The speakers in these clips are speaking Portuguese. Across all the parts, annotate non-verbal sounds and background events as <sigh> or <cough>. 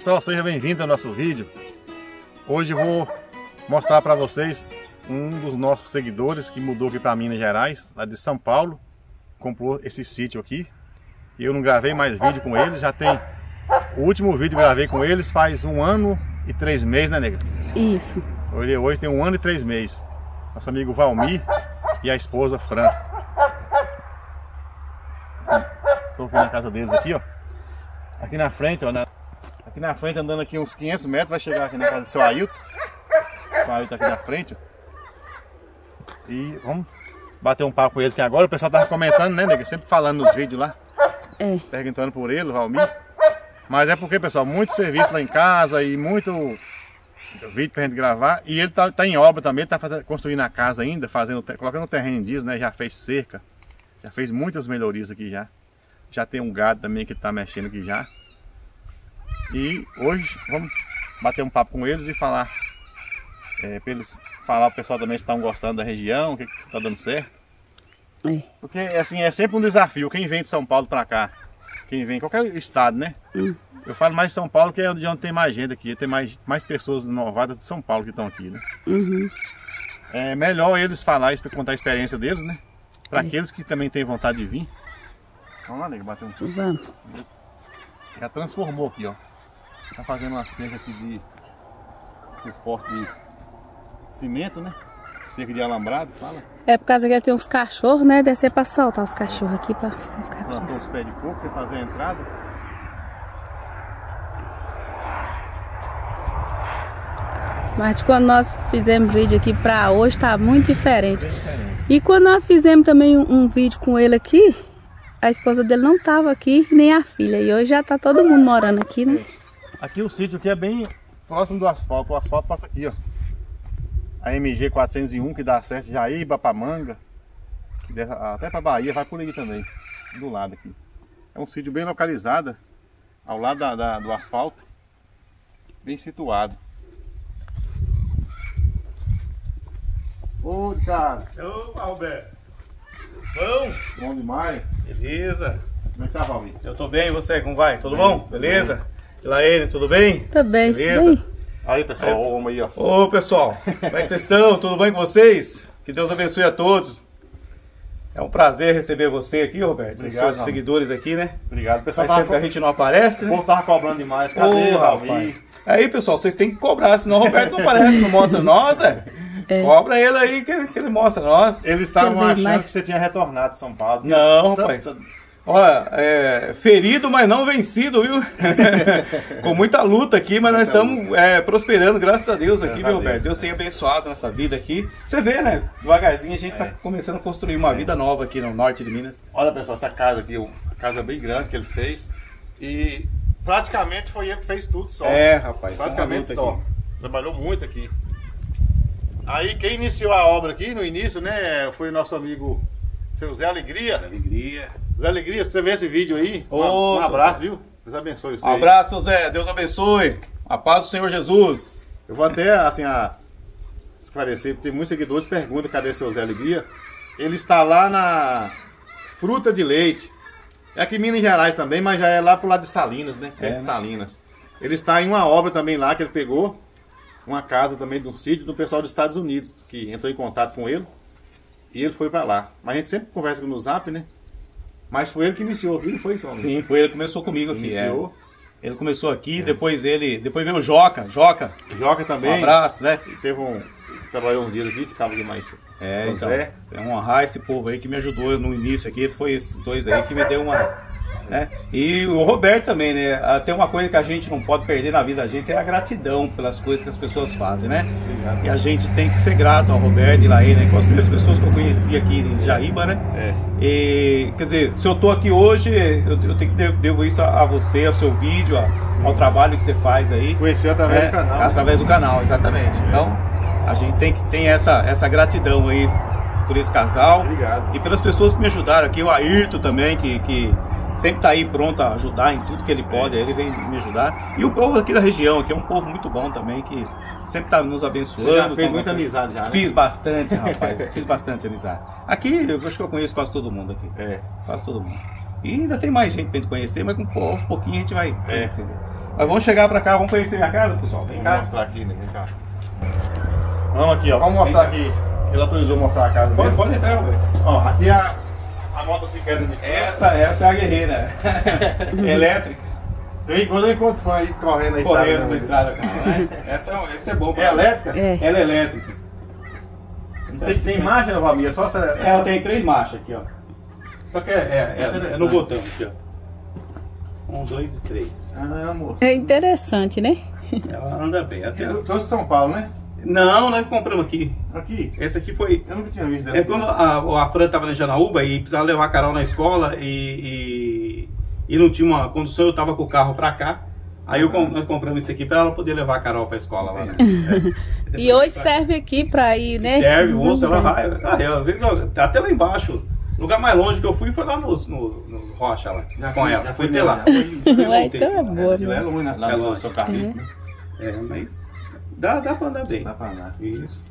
Pessoal, seja bem-vindo ao nosso vídeo. Hoje vou mostrar para vocês um dos nossos seguidores que mudou aqui para Minas Gerais, lá de São Paulo, comprou esse sítio aqui. Eu não gravei mais vídeo com ele, já tem o último vídeo que gravei com eles faz um ano e três meses, né, nega? Isso. Hoje, hoje tem um ano e três meses. Nosso amigo Valmir e a esposa Fran. Estou aqui na casa deles aqui, ó. Aqui na frente, ó, na Aqui na frente, andando aqui uns 500 metros, vai chegar aqui na casa do seu Ailton. O Ailton tá aqui na frente. E vamos bater um papo com eles, que agora o pessoal tava comentando, né, nega? Sempre falando nos vídeos lá. É. Perguntando por ele, o. Mas é porque, pessoal, muito serviço lá em casa e muito vídeo pra gente gravar. E ele tá, tá em obra também, tá fazendo, construindo a casa ainda, fazendo, colocando o terreno em dias, né? Já fez cerca. Já fez muitas melhorias aqui já. Já tem um gado também que tá mexendo aqui já. E hoje vamos bater um papo com eles e falar é, para eles falar o pessoal também se estão gostando da região, o que está dando certo. É. Porque assim, é sempre um desafio, quem vem de São Paulo para cá, quem vem, qualquer estado, né? Hum. Eu falo mais de São Paulo, que é onde tem mais gente aqui, tem mais, mais pessoas inovadas de São Paulo que estão aqui, né? Uhum. É melhor eles falar, contar a experiência deles, né? Para é. aqueles que também têm vontade de vir. Vamos lá, nega, bater um pouco. Vamos. Já transformou aqui, ó. Tá fazendo uma cerca aqui de esses postos de cimento, né? Cerca de alambrado, fala. É por causa que tem uns cachorros, né? Descer pra soltar os cachorros aqui pra não ficar Plantou os pés de coco, quer fazer a entrada. Mas quando nós fizemos vídeo aqui pra hoje, tá muito diferente. diferente. E quando nós fizemos também um, um, vídeo com ele aqui, a esposa dele não tava aqui, nem a filha. E hoje já tá todo mundo morando aqui, né? Aqui o sítio aqui é bem próximo do asfalto. O asfalto passa aqui, ó. A MG 401 que dá acesso de Jaíba para Manga. Até para Bahia, vai por aí também. Do lado aqui. É um sítio bem localizado. Ao lado da, da, do asfalto. Bem situado. Ô, cara. Ô, Alberto. Bom? Bom demais. Beleza. Como é que tá, Valmir? Eu tô bem, e você? Como vai? Tudo bem, bom? Beleza? Bem. Laene, tudo bem? Tudo bem, Beleza? Bem. Aí, pessoal, homem aí, ó. Ô, pessoal, como é que vocês estão? Tudo bem com vocês? Que Deus abençoe a todos. É um prazer receber você aqui, Roberto. Obrigado, seus seguidores aqui, né? Obrigado, pessoal. Faz tempo que a gente não aparece, né? O povo tava cobrando demais. Cadê, Raul? Aí, pessoal, vocês têm que cobrar, senão o Roberto não aparece, não mostra nós, é. É. Cobra ele aí que, que ele mostra nós. Eles estavam achando mais... que você tinha retornado para São Paulo. Não, rapaz. Olha, é, ferido, mas não vencido, viu? <laughs> Com muita luta aqui, mas nós estamos é, prosperando, graças a Deus aqui, viu, Roberto? Deus tem abençoado nossa vida aqui. Você vê, né? Devagarzinho a gente está é. começando a construir uma é. vida nova aqui no norte de Minas. Olha, pessoal, essa casa aqui, uma casa bem grande que ele fez. E praticamente foi ele que fez tudo só. É, rapaz. Praticamente só. Aqui. Trabalhou muito aqui. Aí quem iniciou a obra aqui no início, né, foi o nosso amigo seu Zé Alegria. Zé Alegria. Zé Alegria, se você vê esse vídeo aí, um, Ô, um abraço, viu? Deus abençoe você. Um abraço, Zé. Deus abençoe. A paz do Senhor Jesus. Eu vou até, assim, a esclarecer, porque tem muitos seguidores que perguntam cadê seu Zé Alegria. Ele está lá na Fruta de Leite. É aqui em Minas Gerais também, mas já é lá pro lado de Salinas, né? Perto é, de né? Salinas. Ele está em uma obra também lá que ele pegou. Uma casa também de um sítio do pessoal dos Estados Unidos, que entrou em contato com ele. E ele foi para lá. Mas a gente sempre conversa no zap, né? Mas foi ele que iniciou aqui, não foi isso? Sim, foi ele que começou comigo aqui. Iniciou. É. Ele começou aqui, é. depois ele. Depois veio o Joca. Joca. Joca também. Um abraço, né? Ele teve um. Trabalhou uns dias aqui, ficava aqui mais. É, São então. Zé. É honrar esse povo aí que me ajudou no início aqui. Foi esses dois aí que me deu uma. Né? E o Roberto também, né? Ah, Tem uma coisa que a gente não pode perder na vida da gente é a gratidão pelas coisas que as pessoas fazem, né? Obrigado. E a gente tem que ser grato ao Roberto e Laí, né? Que foram as primeiras pessoas que eu conheci aqui em Jaíba, né? É. E, quer dizer, se eu tô aqui hoje, eu, eu tenho que devo, devo isso a, a você, ao seu vídeo, a- ao trabalho que você faz aí. Conheceu através É, do canal. Através do canal, exatamente. Então, a gente tem que ter essa, essa gratidão aí por esse casal. Obrigado. E pelas pessoas que me ajudaram aqui, o Ayrton também, que, que sempre tá aí pronto a ajudar em tudo que ele pode, ele vem me ajudar. E o povo aqui da região, aqui é um povo muito bom também, que sempre tá nos abençoando. Você já fez com- muita amizade já, né? Fiz bastante, <laughs> rapaz. fiz bastante amizade. Aqui, eu acho que eu conheço quase todo mundo aqui. É. Quase todo mundo. E ainda tem mais gente pra gente conhecer, mas com aos pouquinho a gente vai É. conhecendo. Mas vamos chegar pra cá, vamos conhecer minha casa, pessoal. Vem Vamos cá. mostrar aqui, né? Vem cá. Vamos aqui, ó. Vamos mostrar aqui. Ele autorizou mostrar a casa Pode, dele. pode entrar, Roberto. Ó, aqui é a, a motocicleta de Essa, essa é a guerreira. <laughs> Elétrica. Tem, quando eu encontro fã aí correndo aí. Correndo na estrada. Né? Essa, é- essa é bom. pra- É elétrica? É. Ela é elétrica. Tem, tem marcha na Valmir, é só essa. essa- Ela tem três marchas aqui, ó. Só que é, é, é- é no botão aqui, ó. Um, dois e três. Ah, moço. É interessante, né? Ela anda bem. Até... Eu trouxe São Paulo, né? Não, nós compramos aqui. Aqui. Esse aqui foi. Eu nunca tinha visto dessa. É quando a, a Fran estava na Janaúba e precisava levar a Carol na escola e, e, e não tinha uma condução, eu tava com o carro pra cá. Aí eu, com- nós compramos isso aqui pra ela poder levar a Carol pra escola lá, né? É. <laughs> E hoje serve aqui pra ir, né? Serve, o osso ela vai. Ah, eu, às vezes, ó, tá até lá embaixo. O lugar mais longe que eu fui foi lá no, no, no Rocha lá. Já com fui- ela. já fui até lá. Ué, então é boa, Aquilo é né? longe, né? Lá É no longe. seu carrinho. É, mas dá, dá pra andar bem. Dá pra andar. Isso.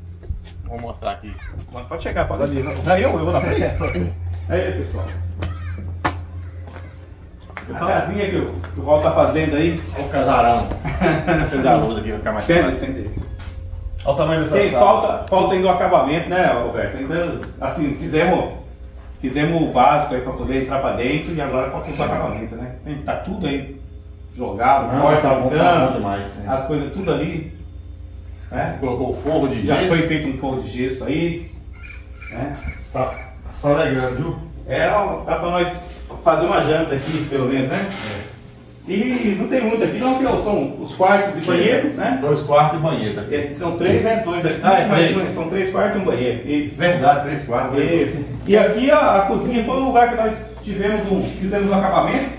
Vamos mostrar aqui. Pode- Pode chegar, pode ir. Daí eu, eu vou na frente. <laughs> Aí, pessoal. A casinha que o, que o Val tá fazendo aí. Olha o casarão. Acender a luz aqui, vai ficar mais Sente, sente. Olha o tamanho dessa Sim, falta, falta ainda o acabamento, né, Roberto? Ainda, assim, fizemos, fizemos o básico aí pra poder entrar pra dentro e agora falta os acabamentos, né? Tá tudo aí jogado, Não, porta, tá bom, tá entrando, demais, né? as coisas tudo ali. Né? Colocou fogo de Já gesso. foi feito um forro de gesso aí. Né? Sa- sala é grande, viu? É, dá pra nós fazer uma janta aqui, pelo menos, né? E não tem muito aqui, não, que são os quartos e banheiros, né? Dois quartos e banheiro. É, São três, né? Dois aqui, Ah, é mas três. são três quartos e um banheiro. Isso. Verdade, três quartos. Isso. E aqui a, a cozinha foi o lugar que nós tivemos um, fizemos um acabamento,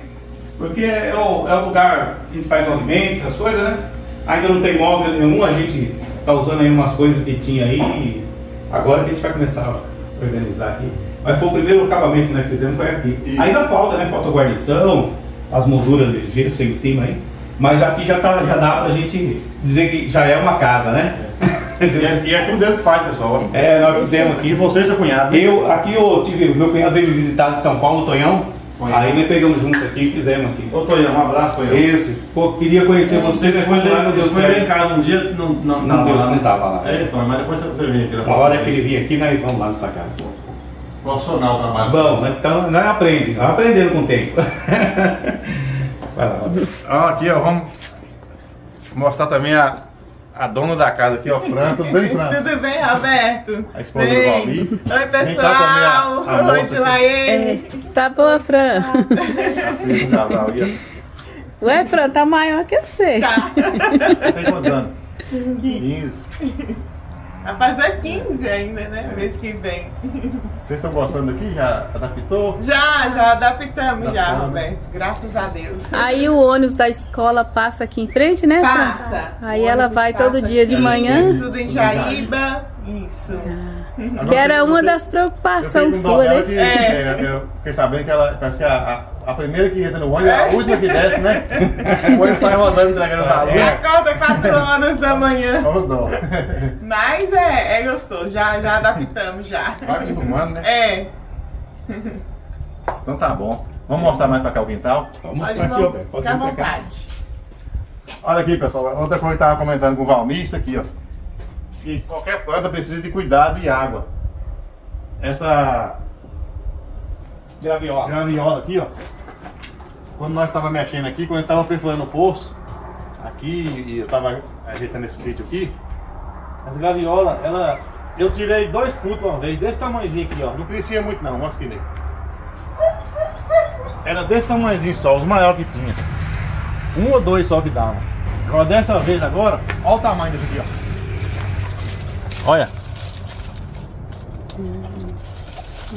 porque é o, é o lugar que a gente faz o alimento, essas coisas, né? Ainda não tem móvel nenhum, a gente tá usando aí umas coisas que tinha aí, e agora que a gente vai começar a organizar aqui. Mas foi o primeiro acabamento que nós fizemos, foi aqui. Isso. Ainda falta, né? Falta guarnição, as molduras de gesso em cima aí. Mas já aqui já, tá, já dá pra gente dizer que já é uma casa, né? E é, e é tudo ele que faz, pessoal. É, nós fizemos aqui. E você, seu cunhado. né? Eu, aqui eu tive, o meu cunhado veio me visitar de São Paulo, Tonhão. Tonhão. Aí nós pegamos junto aqui e fizemos aqui. Ô, Tonhão, um abraço, Tonhão. Isso. Pô, queria conhecer você, Você mas foi, lá, não deu foi lá em certo. casa um dia, não, não, Não deu, lá, não né? tava lá. É, então, mas depois você vem aqui. Na hora que ele vir aqui, nós vamos lá na sua casa. Profissional o trabalho. Bom, então nós aprende, nós aprendendo com o tempo. <laughs> Vai lá. Ó, aqui, ó, vamos mostrar também a, a dona da casa aqui, ó, Fran. Tudo bem, Fran? <laughs> Tudo bem, Roberto? A esposa do Bem. Valmir. Oi, pessoal. a- a moça Oi, aqui. Gilaene. Tá boa, Fran. Do casal aí, Ué, Fran, tá maior que você. Tá. ó. Tem quantos anos? 15. Vai fazer 15 ainda, né? Mês que vem. Vocês estão gostando aqui? Já adaptou? Já, já adaptamos já, Adaptamos. Roberto. Graças a Deus. Aí o ônibus da escola passa aqui em frente, né? Passa. Aí ela vai passa todo dia de manhã. Isso, em Jaíba. Isso. Que era uma das preocupações suas, né? que, É. é, eu fiquei sabendo que ela parece que a, a, a primeira que entra no ônibus é a última que desce, né? O ônibus sai rodando, entregando os alunos. Acorda 4 horas da manhã. Mas é, é gostoso. Já, já adaptamos já. Vai acostumando, né? É. Então tá bom. Vamos mostrar mais pra cá o quintal? Vamos mostrar aqui, Roberto. ficar à vontade. Olha aqui, pessoal. Outra coisa que eu estava comentando com o Valmir, isso aqui, ó. Que qualquer planta precisa de cuidado e água. Essa Graviola. graviola aqui, ó. Quando nós estávamos mexendo aqui, quando gente estava perfurando o poço, aqui, e eu estava ajeitando esse sítio aqui, essa graviola, ela. Eu tirei dois frutos uma vez, desse tamanhozinho aqui, ó. Não crescia muito não, mostra aqui era desse tamanhozinho só, os maiores que tinha. Um ou dois só que dava. Agora dessa vez agora, olha o tamanho desse aqui, ó. Olha.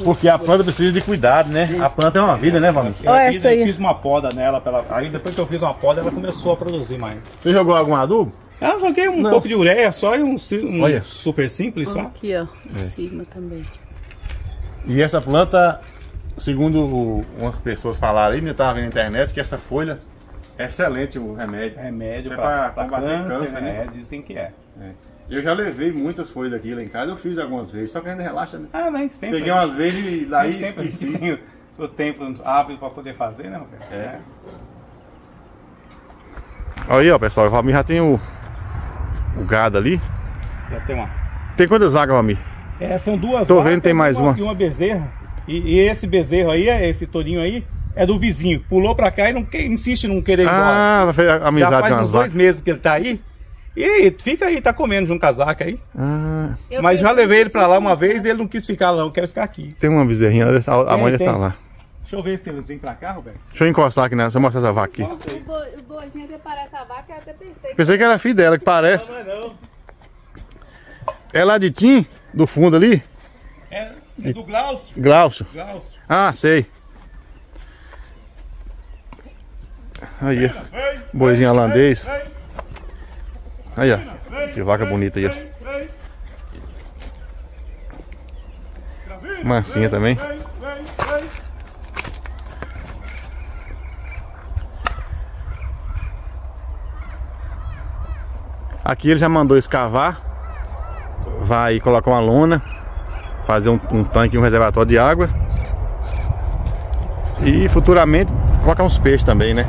Porque a planta precisa de cuidado, né? A planta é uma vida, né, Valmir? Eu Olha fiz, essa aí. eu fiz uma poda nela, pra ela- aí depois que eu fiz uma poda, ela começou a produzir mais. Você jogou algum adubo? Eu joguei um Não. pouco de ureia só e um, um Olha. super simples só. Aqui, ó. Sigma também. E essa planta, segundo o- umas pessoas falaram aí, eu tava vendo na internet, que essa folha é excelente o remédio. Remédio É pra combater câncer, câncer, né? né? Dizem que é. Eu já levei muitas folhas daqui lá em casa, eu fiz algumas vezes, só que ainda relaxa, né? Ah, nem sempre. Peguei umas vezes e nem daí sempre a gente esqueci. tem o, o tempo hábil pra poder fazer, né, Roberto? É. Aí, ó, pessoal, o Valmir já tem o, o gado ali. Já tem uma. Tem quantas vacas, Valmir? É, são duas Tô vacas vendo, tem mais e uma. E uma bezerra. E, e esse bezerro aí, é- esse tourinho aí, é do vizinho. Pulou pra cá e não que- insiste em não querer ir embora. Ah, ela fez Já amizade faz com as uns dois meses que ele tá aí. E fica aí, tá comendo junto com as vacas aí. Ah, Mas já levei ele pra lá uma vez e ele não quis ficar lá, não, quero ficar aqui. tem uma bezerrinha, a a mãe já tá lá. Deixa eu ver se eles vêm pra cá, Roberto. Deixa eu encostar aqui nessa, deixa eu mostrar essa vaca aqui. Nossa. O boizinho até parece a vaca, eu até pensei que Pensei que era filho dela, que parece. Não é não. É lá de Tim, do fundo ali? É, é do Glaucio. Glaucio. Glaucio. Ah, sei. Aí, ó. Vem, Boizinho holandês. vem, Aí, ó. Que vaca bonita aí, ó. Mansinha também. Aqui ele já mandou escavar. Vai colocar uma lona. Fazer um, um tanque um reservatório de água. E futuramente colocar uns peixes também, né?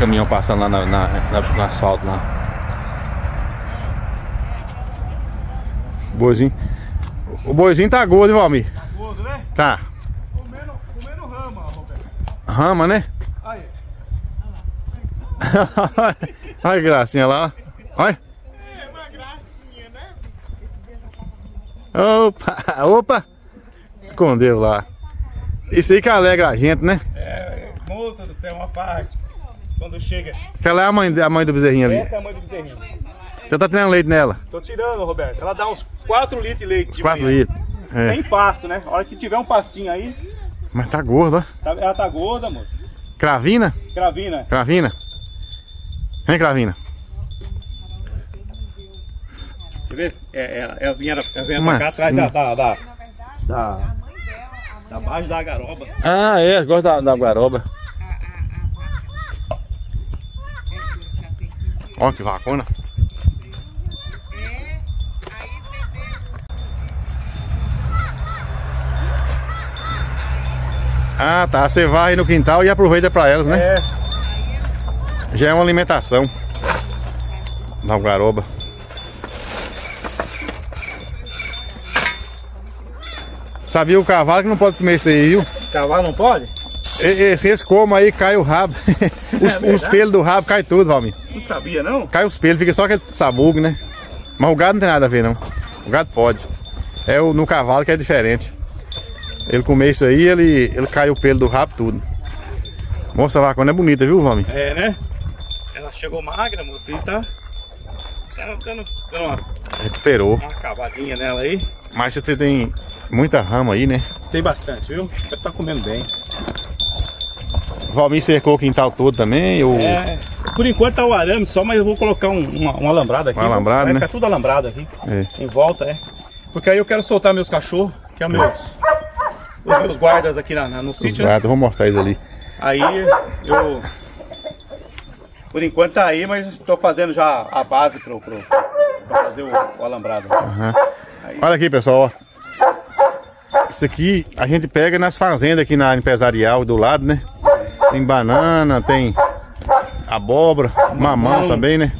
Caminhões passando lá na, na, na- no asfalto lá. Boizinho. O boizinho tá gordo, hein, Valmir? Gordo, né? Tá. Comendo, comendo rama, Roberto. Rama, né? Aí. <laughs> Olha que gracinha lá. Olha. É uma gracinha, né? Opa, opa. Escondeu lá. Isso aí que alegra a gente, né? É, moça do céu, uma parte. Quando chega. Aquela é a mãe, a mãe do bezerrinho ali. Essa é a mãe do bezerrinho. Você tá tirando leite nela? Tô tirando, Roberto. Ela dá uns 4 litros de leite. de 4 manhã. litros. É. Sem pasto, né? A hora que tiver um pastinho aí, Mas tá gordo, ó. tá- ela tá gorda, moça. Cravina? Gravina. Cravina? Vem, Cravina. Quer ver? É, é, elas vieram, elas vieram pra cá atrás da, assim? da, da, da, da base da garoba. Ah, é. Gosto da, da guaroba. Ó que vacona. Ah, tá. Você vai no quintal e aproveita pra elas, né? É, Já é uma alimentação. Da garoba. Sabia o cavalo que não pode comer isso aí, viu? cavalo não pode? Se eles comem aí, cai o rabo. <laughs> os, os pelos do rabo cai tudo, Valmir. Não sabia, não? Cai os pelos, fica só aquele sabugo, né? Mas o gado não tem nada a ver, não. O gado pode. É o, no cavalo que é diferente. Ele comer isso aí, ele, ele cai o pelo do rabo, tudo. Moça, a vacona é bonita, viu, Valmir? É, né? Ela chegou magra, moça, e tá, tá dando, dando uma, Recuperou. uma cavadinha nela aí. Mas você tem muita rama aí, né? Tem bastante, viu? Mas tá comendo bem. Valmir cercou o quintal todo também. O... É, por enquanto tá o arame só, mas eu vou colocar um, uma, um alambrado aqui. Um alambrado, Vai né? ficar tudo alambrado aqui. É. Em volta, é. Porque aí eu quero soltar meus cachorros, que é meus, os meus guardas aqui na, na- no Os sítio, né? gatos, vou mostrar eles ali. Aí eu. Por enquanto tá aí, mas estou fazendo já a base pra fazer o, o alambrado. Olha aqui, pessoal, ó. Isso aqui a gente pega nas fazendas aqui na área empresarial do lado, né? Tem banana, tem abóbora, mamão também, né?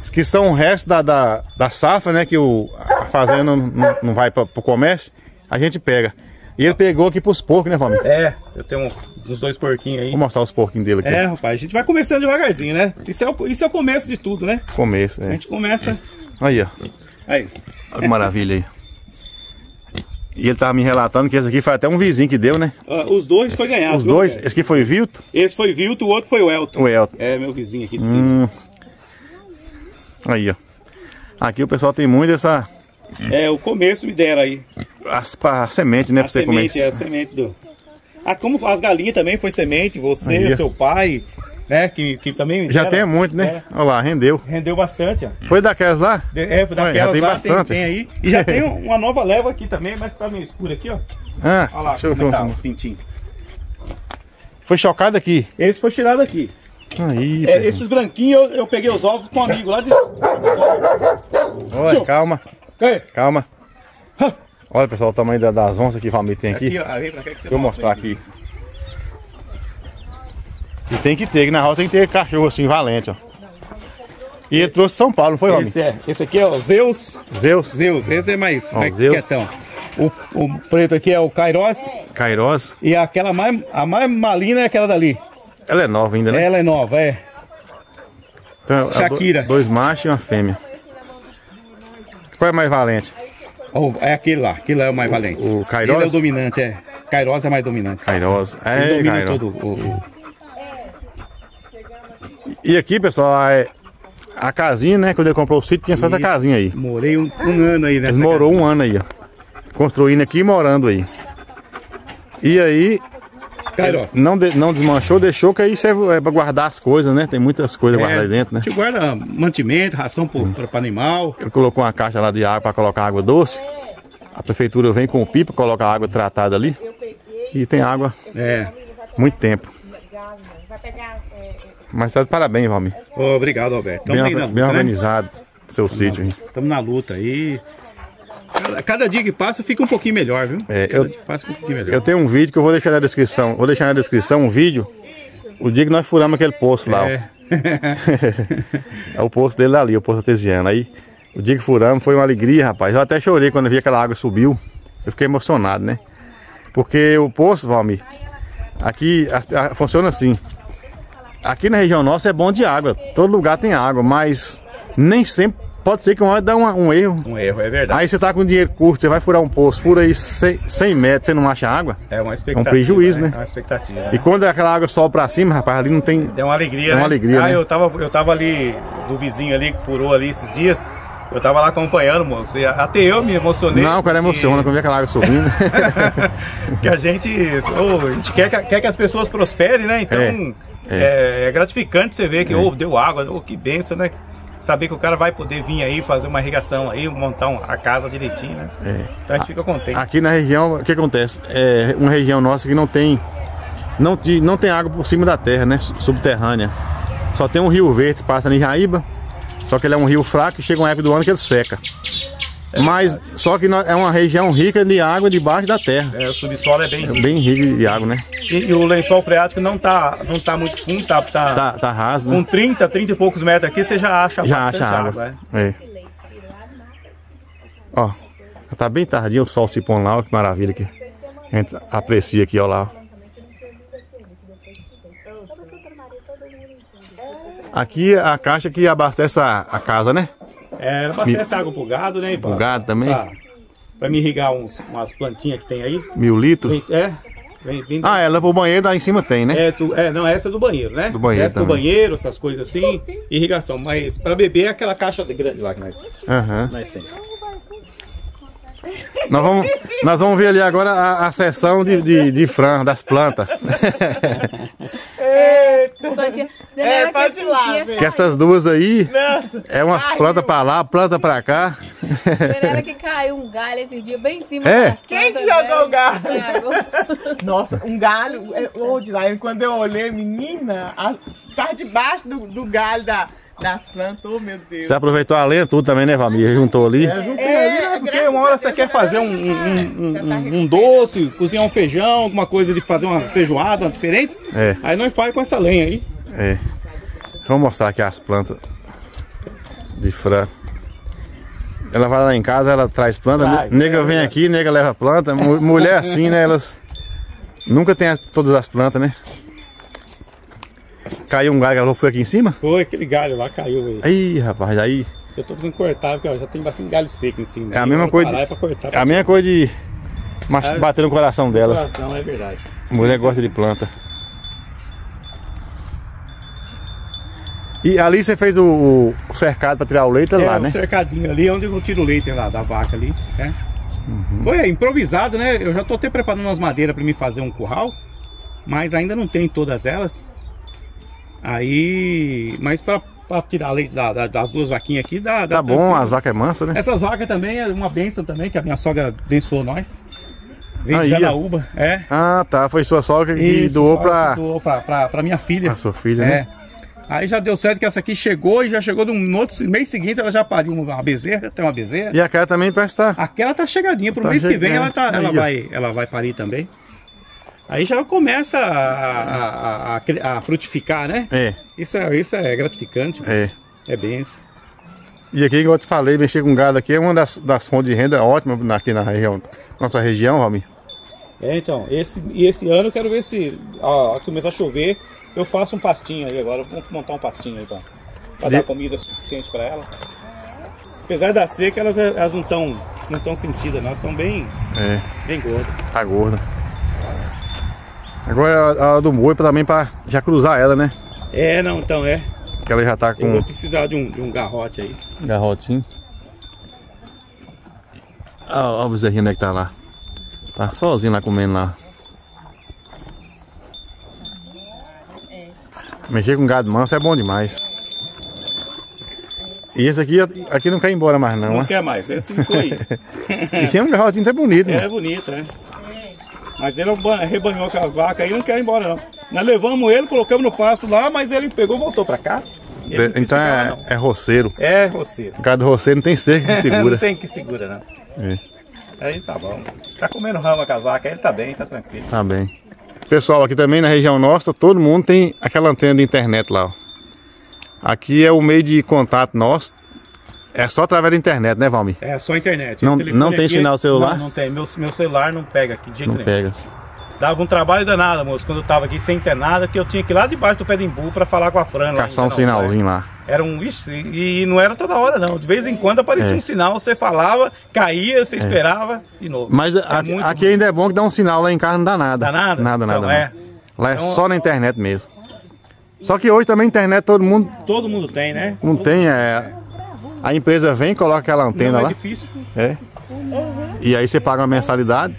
Isso aqui são o resto da, da, da safra, né? Que o, a fazenda não, não, vai para o comércio, a gente pega. E ele pegou aqui pros porcos, né, família? É, eu tenho uns dois porquinhos aí. Vou mostrar os porquinhos dele aqui. É, rapaz, a gente vai começando devagarzinho, né? Isso é o, isso é o começo de tudo, né? Começo, A é. gente começa. Aí, ó. Aí. Olha que maravilha aí. E ele tava me relatando que esse aqui foi até um vizinho que deu, né? Ah, os dois foi ganhado. Os viu, dois, Roberto? esse aqui foi Vilto, Esse foi Vilto, o outro foi o Elton. o Elton. É, meu vizinho aqui de cima. Hum. Aí, ó. Aqui o pessoal tem muito essa É, o começo me deram aí. as, a semente, né? A Pra você comer. semente, é a semente do. Ah, como as galinhas também foi semente, você, Aí, seu pai, né? Que, que também. Já era- tem muito, né? é, Olha lá, rendeu. rendeu bastante, ó. Foi daquelas lá? De- É, foi daquelas já tem lá, bastante. Tem, aí. E já tem um- uma nova leva aqui também, mas tá meio escuro aqui, ó. Ah, Olha lá, deixa eu é tá os pintinhos. Foi chocado aqui. Esse foi tirado aqui. Aí, É, esses branquinhos eu, eu peguei os ovos com um amigo lá de. Olha, calma, Ei, calma. Olha, pessoal, o tamanho da- das onças que o família tem aqui. Aqui, ó, Deixa eu mostrar aqui. E tem que ter, que na roça tem que ter cachorro assim, valente, ó. E ele trouxe São Paulo, não foi, Romero? Esse, é, esse aqui é o Zeus. Zeus, Zeus, esse é mais, Ó, mais Zeus. quietão. O, o preto aqui é o Kairos. Kairos. E aquela mais, a mais malina é aquela dali. Ela é nova ainda, né? Ela é nova, é. Então, é Shakira. do- Dois machos e uma fêmea. Qual é mais valente? Oh, é aquele lá, aquele lá é o mais valente. o Kairos? Ele é o dominante, é. Kairos é mais dominante. Kairos. Ele É, domina Kairos. todo o, o- E aqui, pessoal, é a casinha, né? Quando ele comprou o sítio, tinha só essa casinha aí. Morei um, um ano aí nessa Ele morou um ano aí, ó. Construindo aqui e morando aí. E aí, não, de- não desmanchou, deixou que aí serve é, pra guardar as coisas, né? Tem muitas coisas guardadas aí dentro, né? A gente guarda mantimento, ração para animal. Ele colocou uma caixa lá de água para colocar água doce. A prefeitura vem com o pipa, coloca a água tratada ali. E tem água É. muito tempo. Mas tá de parabéns, Valmir. Ô, obrigado, Alberto. Bem, na bem luta, né? organizado seu sítio. hein? Estamos na luta aí. Cada, cada dia que passa fica um pouquinho melhor, viu? É, cada eu- dia que passa um pouquinho melhor. Eu tenho um vídeo que eu vou deixar na descrição. Vou deixar na descrição um vídeo. O dia que nós furamos aquele poço lá. ó. É. <laughs> É o poço dele ali, o poço artesiano. Aí, o dia que furamos foi uma alegria, rapaz. Eu até chorei quando eu vi aquela água subiu. Eu fiquei emocionado, né? Porque o poço, Valmir, aqui as- a- funciona assim. Aqui na região nossa é bom de água. Todo lugar tem água, mas nem sempre. Pode ser que uma hora dá uma- um erro. Um erro, é verdade. Aí você tá com dinheiro curto, você vai furar um poço, fura aí 100, 100 metros, você não acha água. É uma expectativa. prejuízo, né? É uma expectativa. E quando aquela água sobe pra cima, rapaz, ali não tem. É uma alegria, É uma né? alegria, ah, né? eu tava, eu tava ali, do vizinho ali que furou ali esses dias. Eu tava lá acompanhando, moço. E até eu me emocionei. Não, o cara porque- emociona quando vê aquela água subindo. <laughs> que a gente, ô, a gente quer, que- quer que as pessoas prosperem, né? Então É, é, é gratificante você ver que ô, deu água, ô, que benção, né? Saber que o cara vai poder vir aí fazer uma irrigação aí, montar um- a casa direitinho, né? Então a gente fica contente. Aqui na região, o que acontece? É uma região nossa que não tem. Não, não tem água por cima da terra, né? su- Subterrânea. Só tem um rio verde que passa em Jaíba. Só que ele é um rio fraco e chega uma época do ano que ele seca. Mas só que é uma região rica de água debaixo da terra. É, o subsolo é bem É rico. bem rica de água, né? E, e o lençol freático não tá, não tá muito fundo, tá, tá, Tá, tá raso, com né? 30, 30 e poucos metros aqui, você já acha Já acha água. é. É. Ó, tá bem tardinho o sol se pondo lá, ó, que maravilha aqui. A gente aprecia aqui, ó lá. Aqui é a caixa que abastece a, a casa, né? É, abastece água pro gado, né? pra- O gado também. Pra, pra me irrigar uns, umas plantinhas que tem aí. Mil litros. Vem- É, vem, vem Ah, ela pro banheiro lá em cima tem, né? É, tu, é, não, essa é do banheiro, né? Do banheiro Desce pro também. banheiro, essas coisas assim, irrigação. Mas pra beber é aquela caixa de grande lá que nós, Aham. nós temos. Nós, vamos, nós vamos ver ali agora a, a seção de, de, de frango, das plantas. <laughs> <laughs> É, pode ir lá, que essas duas aí Nossa. é umas plantas pra lá, planta pra cá. Ela que caiu um galho esses dias bem em cima É? Quem que jogou o galho? <laughs> Nossa, um galho. é, Ô, de lá, quando eu olhei, menina, a, tá debaixo do, do galho da, das plantas. Oh, meu Deus. Você aproveitou a lenha tudo também, né, Valmir? Juntou ali. É, juntei É, ali, né? Porque uma hora você quer tá fazer um, um, tá um, um recuperado. doce, cozinhar um feijão, alguma coisa de fazer uma feijoada diferente. É. Aí nós faz com essa lenha aí. É. Vou mostrar aqui as plantas de frango. Ela vai lá em casa, ela traz planta. Traz, nega é, vem é. aqui, nega leva planta. Mu- <laughs> Mulher assim, né? Elas nunca tem as- todas as plantas, né? Caiu um galho, ela foi aqui em cima? Foi aquele galho lá, caiu aí. Aí, rapaz, aí. Eu tô precisando cortar, porque ó, já tem bastante galho seco em cima. É a mesma coisa. De, pra cortar. é a mesma coisa de, Mas É. bateu no coração delas. Coração, é verdade. Mulher gosta de planta. E ali você fez o, o cercado para tirar o leite É, lá, um né? cercadinho ali, onde eu tiro o leite lá da vaca ali, né? Uhum. Foi improvisado, né? Eu já tô até preparando umas madeiras para me fazer um curral, mas ainda não tem todas elas. Aí, mas para tirar leite da- da- das duas vaquinhas aqui, dá, dá Tá bom, tranquilo. as vacas é mansa, né? Essas vacas também é uma benção também, que a minha sogra abençoou nós. Aí, de. Janaúba, é. Ah, tá. Foi sua sogra que Isso, doou que doou pra, pra, pra minha filha. pra sua filha, né? Aí já deu certo que essa aqui chegou e já chegou no outro mês seguinte, ela já pariu uma bezerra, tem uma bezerra. E aquela também parece estar. Aquela tá chegadinha, pro Tá mês que vem chegando. ela, tá, ela, Aí, vai, ela vai parir também. Aí já começa a, a, a- a- frutificar, né? É, Isso é, isso é gratificante. é. É benção. E aqui, igual eu te falei, mexer com gado aqui é uma das, das fontes de renda ótimas aqui na região, nossa região, Romy. É, então, esse, e esse ano eu quero ver se ó, começar a chover, eu faço um pastinho aí agora. Vou montar um pastinho aí pra, pra dar comida suficiente pra elas. Apesar da seca, elas, elas não estão não tão sentidas, elas estão bem, É, bem gordas. tá gorda. Agora é a hora do boi também pra já cruzar ela, né? É, não, então é. Que ela já tá Eu com vou precisar de um, de um garrote aí. garrotinho. Olha o bezerrinho né, que tá lá. Tá sozinho lá comendo lá. Mexer com gado manso é bom demais. E esse aqui, aqui não quer ir embora mais não, Não né? quer mais, esse ficou aí. <laughs> E é um garrotinho até bonito, É né? bonito, né? Mas ele ban- rebanhou com as vacas aí e não quer ir embora não. Nós levamos ele, colocamos no pasto lá, mas ele pegou e voltou pra cá. Então lá, é, é roceiro. É, você. Gado roceiro não tem cerca que <laughs> segura. não tem que segura, não. É, Aí tá bom. Tá comendo rama com as vacas, ele tá bem, tá tranquilo. tá bem. Pessoal, aqui também na região nossa, todo mundo tem aquela antena de internet lá, ó. Aqui é o meio de contato nosso. É só através da internet, né, Valmir? É, só internet. Não- não tem aqui- sinal celular? Não, não tem. Meu, meu celular não pega aqui de jeito Não nenhum. pega. Dava um trabalho danado, moço, quando eu tava aqui sem ter nada, que eu tinha que ir lá debaixo do pé de embu pra falar com a Fran. Caçar um sinalzinho lá. Era um. Ixi, e, e não era toda hora, não. De vez em quando aparecia É. um sinal, você falava, caía, você esperava de novo. Mas É a- muito aqui ainda é bom que dá um sinal lá em casa, não dá nada. Dá nada? Nada, nada. Então, não. é. Lá é Então- só na internet mesmo. Só que hoje também a internet todo mundo Todo mundo tem, né? não tem. É, a empresa vem, coloca aquela antena Não é lá. difícil. É. E aí você paga uma mensalidade.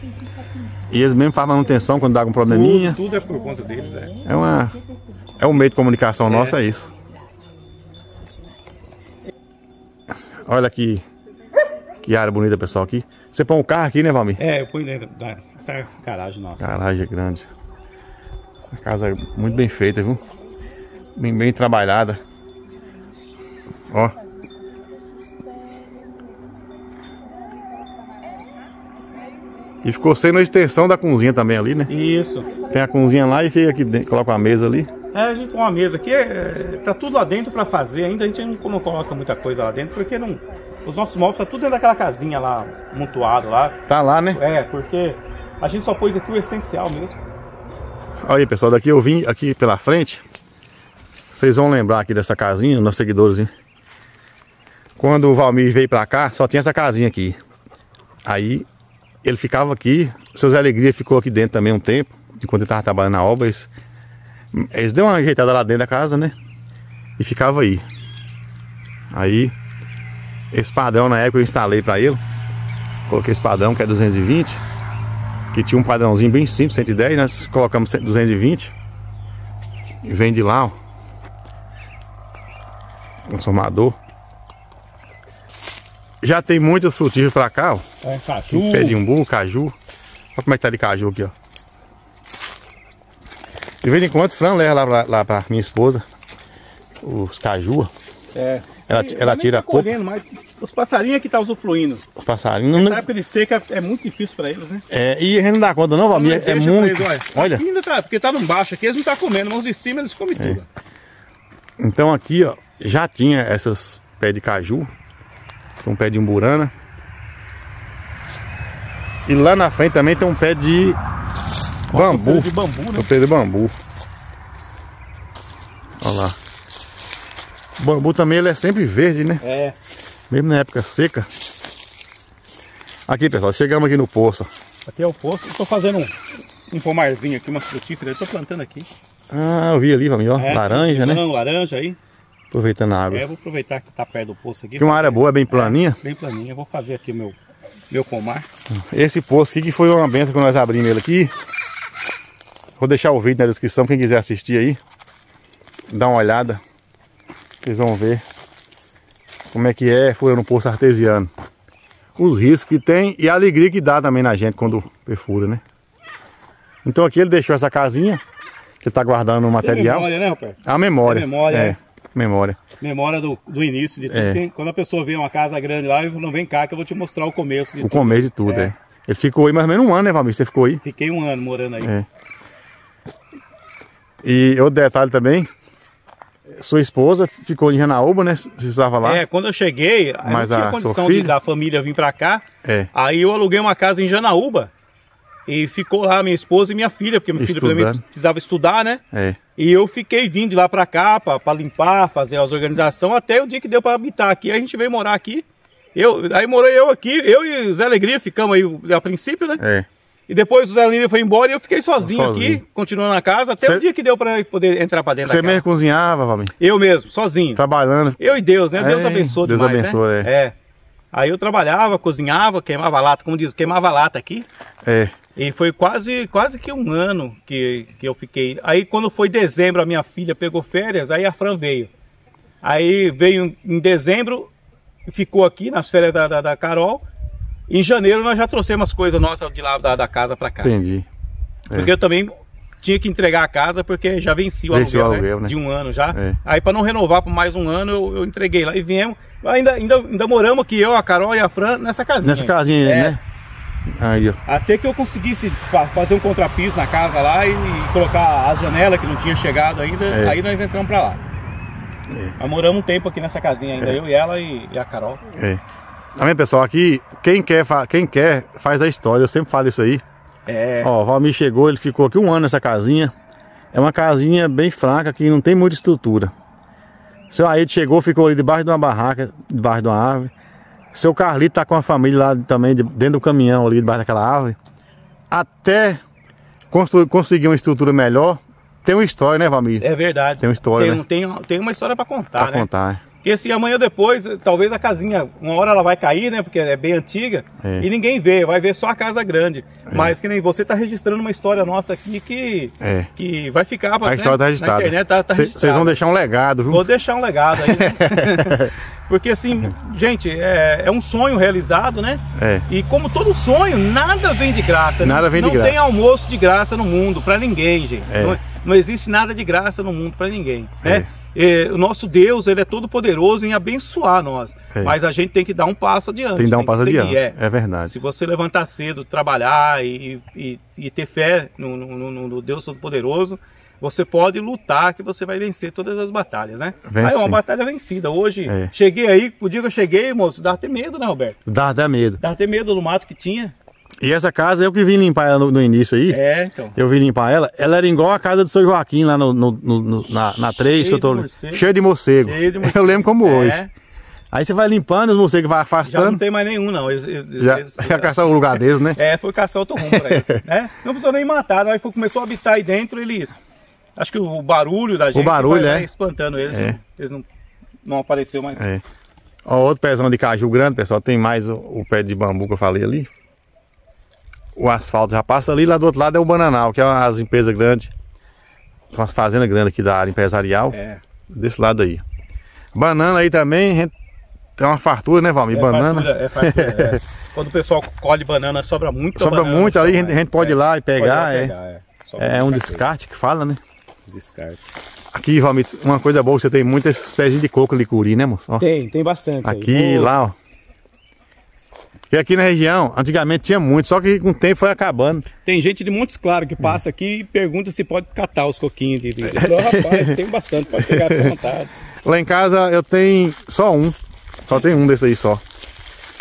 E eles mesmo fazem manutenção quando dá algum probleminha. Tudo, tudo é por conta deles, é. É uma. É um meio de comunicação nosso, é isso. Olha que. Que área bonita, pessoal, aqui. Você põe o carro aqui, né, Valmir? É, eu ponho dentro dessa garagem nossa. Garagem é grande. A casa é muito bem feita, viu? Bem, bem trabalhada. Ó. E ficou sendo a extensão da cozinha também ali, né? Isso. Tem a cozinha lá e fica aqui dentro, coloca uma mesa ali. É, a gente com uma mesa aqui, é, tá tudo lá dentro pra fazer. Ainda a gente não, não coloca muita coisa lá dentro, porque não. Os nossos móveis tá tudo dentro daquela casinha lá, montuado lá. Tá lá, né? É, porque a gente só pôs aqui o essencial mesmo. Olha aí, pessoal, daqui eu vim aqui pela frente. Vocês vão lembrar aqui dessa casinha, nossos seguidores, hein? Quando o Valmir veio pra cá, só tinha essa casinha aqui. Aí ele ficava aqui, seus Alegria ficou aqui dentro também um tempo, enquanto ele tava trabalhando na obra. Eles, eles deu uma ajeitada lá dentro da casa, né? E ficava aí. Aí, esse padrão na época eu instalei pra ele. Coloquei esse padrão que é 220 que tinha um padrãozinho bem simples, 110, nós colocamos 220 e vem de lá, ó, transformador. Já tem muitos frutíferos pra cá, ó, É, caju. pé de umbu, caju. Olha como é que tá de caju aqui, ó. De vez em quando, Fran leva lá pra, lá pra minha esposa os caju, É. Ela- Sim, ela tira tá a colhendo, mas os passarinhos que tá usufruindo. os passarinhos. Na Não, época de seca é muito difícil pra eles, né? é, e a gente não dá conta não, Valmir, é muito. eles, Olha, ainda tá, porque tá no baixo aqui, eles não tá comendo, mas de cima eles É. comem tudo. Então aqui, ó, já tinha essas pé de caju, um pé de umburana. E lá na frente também tem um pé de bambu, de bambu, né? um pé de bambu. Olha lá. O bambu também ele é sempre verde, né? É. Mesmo na época seca. Aqui, pessoal, chegamos aqui no poço. Aqui é o poço. Estou fazendo um, um pomarzinho aqui, umas frutíferas. Estou plantando aqui. Ah, eu vi ali, Valmir, ó. É, laranja, né? laranja aí. Aproveitando a água. É, vou aproveitar que tá perto do poço aqui. Que uma área boa, bem planinha. Bem planinha. Vou fazer aqui o meu, meu pomar. Esse poço aqui que foi uma benção que nós abrimos ele aqui. Vou deixar o vídeo na descrição, quem quiser assistir aí. Dá uma olhada. Vocês vão ver como é que é furando um poço artesiano. Os riscos que tem e a alegria que dá também na gente quando perfura, né? Então aqui ele deixou essa casinha, que ele tá guardando o material. memória, né, Roberto? A memória. É memória, é. É. Memória. Memória do, do início de tudo. É. Tem- Quando a pessoa vê uma casa grande lá, eu não vem cá que eu vou te mostrar o começo de O tudo. começo de tudo, é. Ele ficou aí mais ou menos um ano, né, Valmir? Você ficou aí? Fiquei um ano morando aí. É. E outro detalhe também, sua esposa ficou em Janaúba, né? Você estava lá? É, quando eu cheguei, eu Mas não tinha a condição de da família vir pra cá. É. Aí eu aluguei uma casa em Janaúba. E ficou lá minha esposa e minha filha, porque minha filha também precisava estudar, né? É. E eu fiquei vindo de lá pra cá pra, pra limpar, fazer as organizações, até o dia que deu pra habitar aqui. A gente veio morar aqui. Eu, aí morei eu aqui, eu e o Zé Alegria ficamos aí a princípio, né? É. E depois o Zé Alegria foi embora e eu fiquei sozinho, Sozinho. aqui, continuando na casa, até Cê- o dia que deu pra poder entrar pra dentro Você mesmo cozinhava, Valmir? Eu mesmo, sozinho. Trabalhando. Eu e Deus, né? Deus É, abençoa Deus demais, abençoa, né? É. Aí eu trabalhava, cozinhava, queimava lata, como diz, queimava lata aqui. É. E foi quase, quase que um ano que, que eu fiquei. Aí quando foi dezembro, a minha filha pegou férias, aí a Fran veio. Aí veio em dezembro, ficou aqui nas férias da, da, da Carol. Em janeiro nós já trouxemos as coisas nossas de lá da, da casa pra cá. Entendi. Porque eu também tinha que entregar a casa porque já venci o Venceu aluguel, aluguel, né? né? de um ano já. É. Aí para não renovar por mais um ano, eu, eu entreguei lá e viemos. Ainda, ainda, ainda moramos aqui, eu, a Carol e a Fran, nessa casinha. Nessa casinha, É. né? Aí, ó. Até que eu conseguisse fa- fazer um contrapiso na casa lá e, e colocar a janela que não tinha chegado ainda, É. aí nós entramos pra lá. Nós moramos um tempo aqui nessa casinha ainda, eu e ela e, e a Carol. É. Também, pessoal, aqui, quem quer, quem quer, faz a história. Eu sempre falo isso aí. É. Ó, o Valmir chegou, ele ficou aqui um ano nessa casinha. É uma casinha bem fraca, que não tem muita estrutura. Seu Aide chegou, ficou ali debaixo de uma barraca, debaixo de uma árvore. Seu Carlito tá com a família lá também, de- dentro do caminhão ali, debaixo daquela árvore. Até conseguir uma estrutura melhor, tem uma história, né, Valmir? É verdade. Tem uma história, tem, né? tem, tem uma história pra contar, pra né? contar. Porque se amanhã ou depois, talvez a casinha, uma hora ela vai cair, né? Porque é bem antiga. É. E ninguém vê, vai ver só a casa grande. Mas que nem você tá registrando uma história nossa aqui que, É. que vai ficar pra A história tá Na registrada. internet tá, tá Vocês vão deixar um legado, viu? Vou deixar um legado aí, né? <laughs> Porque assim, gente, é, é um sonho realizado, né? É. E como todo sonho, nada vem de graça. né? Nada vem de não graça. tem almoço de graça no mundo pra ninguém, gente. É. Não, não existe nada de graça no mundo pra ninguém, né? É. É, o nosso Deus, ele é todo poderoso em abençoar nós. É. Mas a gente tem que dar um passo adiante. Tem que dar um passo seguir, adiante. É verdade. Se você levantar cedo, trabalhar e, e, e ter fé no, no- no- no Deus Todo-Poderoso, você pode lutar que você vai vencer todas as batalhas, né? Vence Aí é uma batalha vencida. Hoje, É. cheguei aí, o dia que eu cheguei, moço, dava até medo, né, Roberto? Dá até medo. Dava até medo do mato que tinha. E essa casa, eu que vim limpar ela no, no início aí. É, então. Eu vim limpar ela, ela era igual a casa do seu Joaquim lá no, no- no- na, na 3 que eu tô. de. Cheio de morcego. Cheio de morcego. <laughs> Eu lembro como É. hoje. Aí você vai limpando, os morcegos vai Já não afastando. tem mais nenhum, não. Eles, eles- Já, eles- <laughs> já caçar um lugar deles, né? <laughs> É, foi caçar outro rumo pra eles, né? Não precisou nem matar, aí foi, começou a habitar aí dentro, eles... Acho que o barulho da gente barulho, vai, é. vai espantando eles, É. eles não, não apareceu mais. É. Ó, outro pezão de caju grande, pessoal. Tem mais o, o pé de bambu que eu falei ali. O asfalto já passa ali, lá do outro lado é o bananal, que é as empresas grandes. Umas fazendas grandes aqui da área empresarial. É. Desse lado aí. Banana aí também, tem uma fartura, né, Valmir? É banana. fartura, é fartura, é. <laughs> Quando o pessoal colhe banana, sobra muito Sobra banana, muito ali, a gente, a gente pode ir lá e pegar. lá é. pegar, é. É um descarte que fala, né? descarte. Aqui, Valmir, uma coisa boa, você tem muito esses pés de coco licuri, né, moço? Ó, Tem, tem bastante. aí. aqui, Nossa. lá, ó. Porque aqui na região, antigamente tinha muito, só que com o tempo foi acabando. Tem gente de Montes Claros que passa aqui e pergunta se pode catar os coquinhos de. de... Rapaz, tem bastante, pode pegar à vontade. <laughs> Lá em casa eu tenho só um. Só tem um desse aí só.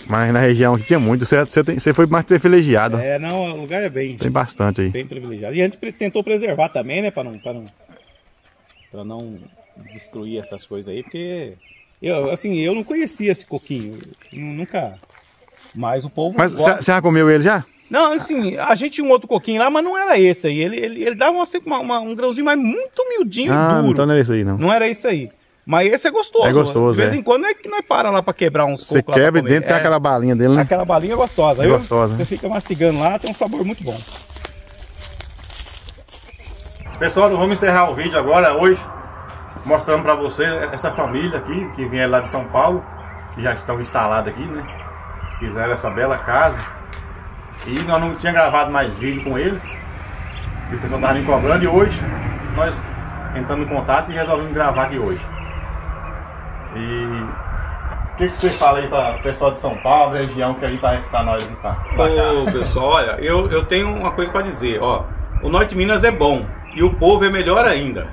Mas na região aqui tinha muito. Você, você, tem- você foi mais privilegiado. É, não, o lugar é bem, Tem bastante aí. bem privilegiado. E a gente tentou preservar também, né, para não, pra não, pra não destruir essas coisas aí, porque eu, assim, eu não conhecia esse coquinho, nunca. Mas o povo Mas você já comeu ele já? Não, assim, a gente tinha um outro coquinho lá, mas não era esse aí. Ele, ele, ele dava uma, uma- uma- um grãozinho, mas muito miudinho Ah, e duro. então não é isso aí, não. Não era isso aí. Mas esse é gostoso. É gostoso, De vez é. em quando é que nós para lá pra quebrar uns Você quebra e dentro tem É, aquela balinha dele, né? Aquela balinha gostosa, É gostosa, né? Você fica mastigando lá, tem um sabor muito bom. Pessoal, nós vamos encerrar o vídeo agora, hoje, mostrando pra você essa família aqui, que vem lá de São Paulo, que já estão instalados aqui, né? Fizeram essa bela casa. E nós não tínhamos gravado mais vídeo com eles, e o pessoal estava me cobrando, e hoje nós entramos em contato e resolvemos gravar aqui hoje. E o que, que você fala aí para o pessoal de São Paulo, da região, que aí para pra nós cá? Ô, pessoal, olha, eu, eu tenho uma coisa pra dizer, ó. O Norte Minas é bom e o povo é melhor ainda.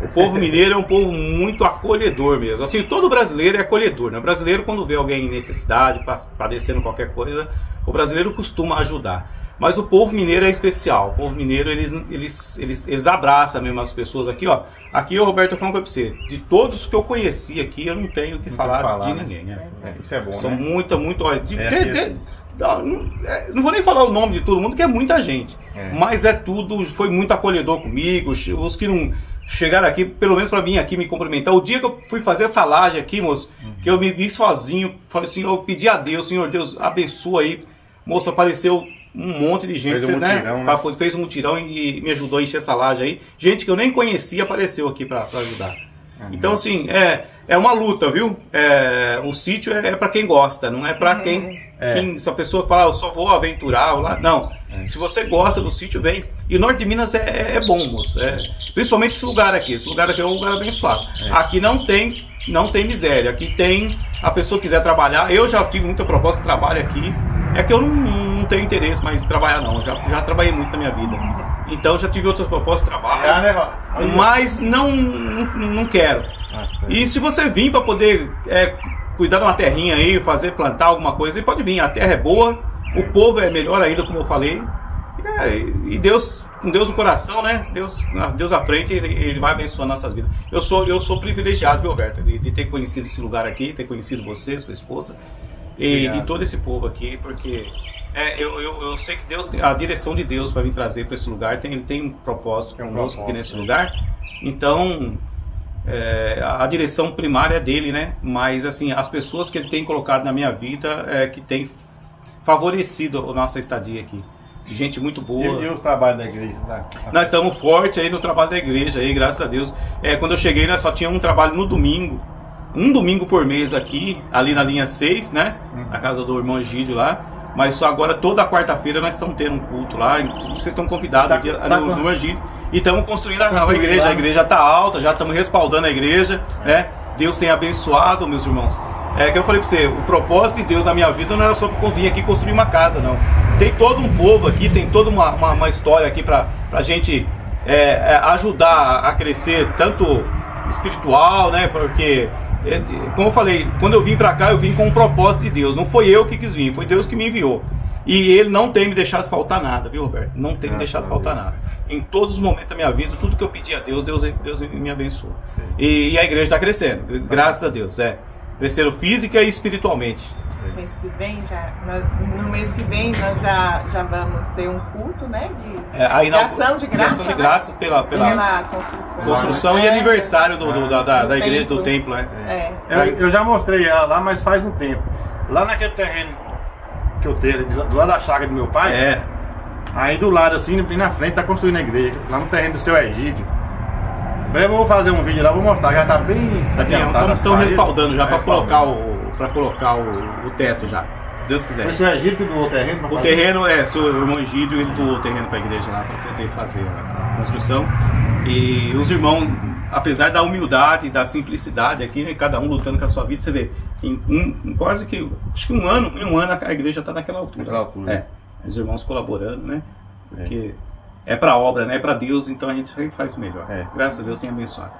O povo mineiro é um povo muito acolhedor mesmo. Assim, todo brasileiro é acolhedor, né? O brasileiro, quando vê alguém em necessidade, pa- padecendo qualquer coisa, o brasileiro costuma ajudar. Mas o povo mineiro é especial. O povo mineiro, eles, eles, eles, eles abraçam mesmo as pessoas aqui, ó. Aqui, ô, Roberto, eu falo pra você. De todos que eu conheci aqui, eu não tenho o que falar, falar, de né? ninguém, né? É, isso é bom, São né? muita, muito. Olha, de- É, de- de- não, é, não vou nem falar o nome de todo mundo, que é muita gente. É. Mas é tudo, foi muito acolhedor comigo. Os que não chegaram aqui, pelo menos pra vir aqui me cumprimentar. O dia que eu fui fazer essa laje aqui, moço, Uhum. que eu me vi sozinho, falei assim, eu pedi a Deus, Senhor Deus, abençoa aí. Moço, apareceu um monte de gente, Fez um né? mutirão, né? Fez um mutirão e, me ajudou a encher essa laje aí. Gente que eu nem conhecia apareceu aqui pra ajudar. Uhum. Então, assim, é, é uma luta, viu? É, o sítio é, é para quem gosta, não é para quem, É. quem. Essa pessoa que fala, "Ah, eu só vou aventurar ou lá. Não. Se você gosta do sítio, vem. E o norte de Minas é, é- é bom, moço. É, principalmente esse lugar aqui. Esse lugar aqui é um lugar abençoado. Aqui não tem, não tem miséria. Aqui tem. A pessoa quiser trabalhar. Eu já tive muita proposta de trabalho aqui. É que eu não, não tenho interesse mais em trabalhar, não. Já, já trabalhei muito na minha vida. Então já tive outras propostas de trabalho. Já, né? Mas não, não, não quero. Ah. E se você vir para poder é, cuidar de uma terrinha aí, fazer plantar alguma coisa, pode vir. A terra é boa, o povo é melhor ainda, como eu falei. É, e Deus, com Deus no coração, né? Deus, Deus à frente, ele, ele vai abençoar nossas vidas. Eu sou, eu sou privilegiado, viu, Alberto, de, de ter conhecido esse lugar aqui, ter conhecido você, sua esposa e, e todo esse povo aqui, porque é, eu, eu, eu sei que Deus, tem- a direção de Deus para vir trazer para esse lugar tem, ele tem um propósito Tem um conosco aqui nesse né? lugar. Então, é, a direção primária é dele, né? Mas assim, as pessoas que ele tem colocado na minha vida é que tem favorecido a nossa estadia aqui. Gente muito boa. E, e os trabalhos da igreja? Tá? Nós estamos fortes aí no trabalho da igreja aí, graças a Deus. É, quando eu cheguei, nós só tinha um trabalho no domingo. Um domingo por mês aqui, ali na linha 6, né? Na casa do irmão Egídio lá. Mas só agora, toda quarta-feira, nós estamos tendo um culto lá. Vocês estão convidados Tá- aqui tá no, no Egídio. E estamos construindo a nova igreja. lá. A igreja está alta, já estamos respaldando a igreja, né? Deus tem abençoado, meus irmãos. É que eu falei pra você, o propósito de Deus na minha vida não era só para vir aqui construir uma casa, não. Tem todo um povo aqui, tem toda uma, uma, uma história aqui pra, pra gente é, é, ajudar a crescer, tanto espiritual, né? Porque, como eu falei, quando eu vim pra cá, eu vim com um propósito de Deus. Não foi eu que quis vir, foi Deus que me enviou. E Ele não tem me deixado faltar nada, viu, Roberto? Não tem me deixado faltar nada. Em todos os momentos da minha vida, tudo que eu pedi a Deus, Deus, Deus me abençoou. E, e a igreja está crescendo, graças a Deus, é. Cresceram física e espiritualmente. Mês que vem já, no mês que vem nós já, já vamos ter um culto, né? De, É, aí de ação de graça. ação de né? graça pela, pela Pela construção. construção e É, aniversário do, do- da, da, do da igreja do templo. templo, é. É. Eu, eu já mostrei ela lá, mas faz um tempo. Lá naquele terreno que eu tenho, do do lado da chácara do meu pai, É, aí do lado assim, bem na frente, tá construindo a igreja. Lá no terreno do seu Egídio. Breve eu vou fazer um vídeo lá, vou mostrar, já tá bem tá adiantado. estão respaldando já para colocar, o, pra colocar o, o teto já, se Deus quiser. Foi o seu Egídio que doou o terreno O fazer? terreno é, seu irmão Egídio, ele doou o terreno para a igreja lá para poder fazer a construção. E os irmãos, apesar da humildade, da simplicidade aqui, né, cada um lutando com a sua vida, você vê, em, um- em quase que, acho que um ano, em um ano a igreja está naquela altura. Naquela altura. É, os irmãos colaborando, né? Porque é, para a obra, né? É para Deus, então a gente sempre faz o melhor. É. Graças a Deus tem abençoado.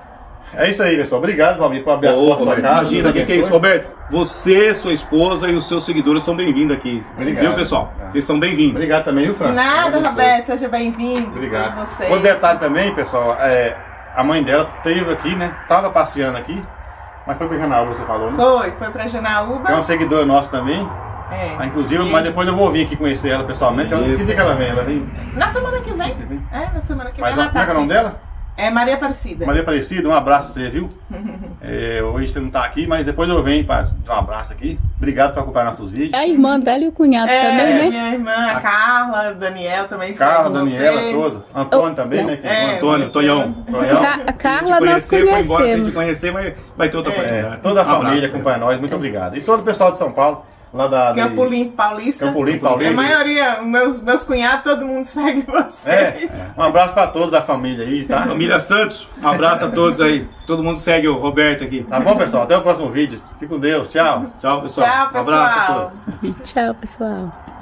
É isso aí, pessoal. Obrigado, Valmir, por abrir portas da sua casa. imagina, o que, que é isso? Roberto, você, sua esposa e os seus seguidores são bem-vindos aqui. Obrigado. Viu, pessoal? É. Vocês são bem-vindos. Obrigado também, viu, Fran? De nada. Roberto, seja bem-vindo. Obrigado. Todos vocês. Outro detalhe também, pessoal, é, a mãe dela teve aqui, né? Tava passeando aqui, mas foi pra Janaúba, você falou, né? Foi, foi pra Janaúba. É uma seguidora nossa também. É. Ah, inclusive, mas depois eu vou vir aqui conhecer ela pessoalmente. Eu não Isso. quis que ela vem, ela vem. Na semana que vem. É, na semana que Mas vem. como é que é o nome dela? É Maria Aparecida. Maria Aparecida, um abraço pra você, viu? <laughs> É, hoje você não tá aqui, mas depois eu venho para dar um abraço aqui. Obrigado por acompanhar nossos vídeos. A irmã dela e o cunhado É, também, né? minha irmã, a Carla, o Daniel também Carla, Daniela, vocês. todo. Antônio também, né? que É. Antônio, Tonhão. Tonhão. Ca- a Carla nós conhecer, foi embora sem te conhecemos. conhecer, mas vai ter outra É, oportunidade. toda a Um abraço, família cara. acompanha nós, muito obrigado. E todo o pessoal de São Paulo, lá da. de- Campo Limpo Paulista. Campo Limpo A Paulista. maioria, meus, meus cunhados, todo mundo <laughs> segue vocês. É, um abraço pra todos da família aí, tá? Família Santos, um abraço a todos aí. Todo mundo segue o Roberto aqui. Tá bom, pessoal? Até o próximo vídeo. Fique com Deus. Tchau. Tchau, pessoal. Tchau, Um abraço a pessoal. todos. Tchau, pessoal.